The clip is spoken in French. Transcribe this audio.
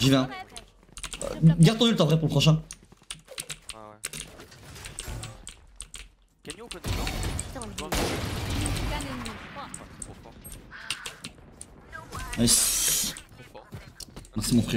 J'y vais. Hein. Euh, garde ton ult en vrai pour le prochain. Ah nice. Merci mon frère.